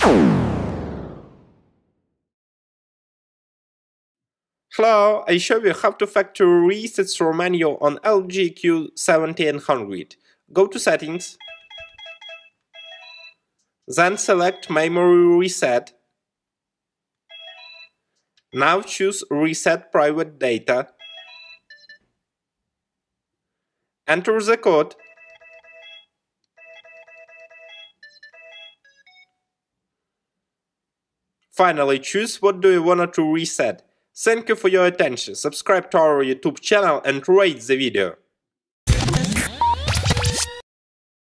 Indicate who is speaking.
Speaker 1: Hello, I show you how to factory reset your manual on LG KU1700. Go to settings, then select memory reset. Now choose reset private data. Enter the code Finally, choose what do you want to reset. Thank you for your attention, subscribe to our YouTube channel and rate the video.